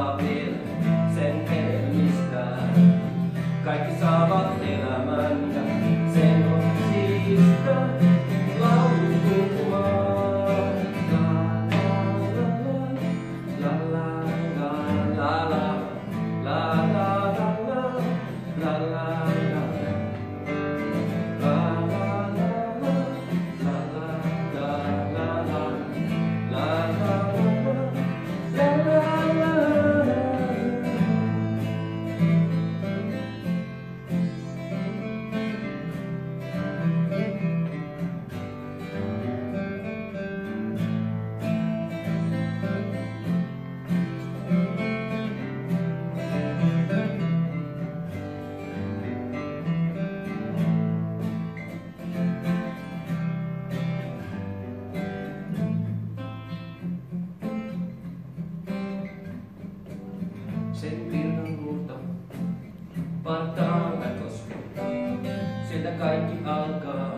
sua vida. virran murta. Partaan mä sieltä kaikki alkaa.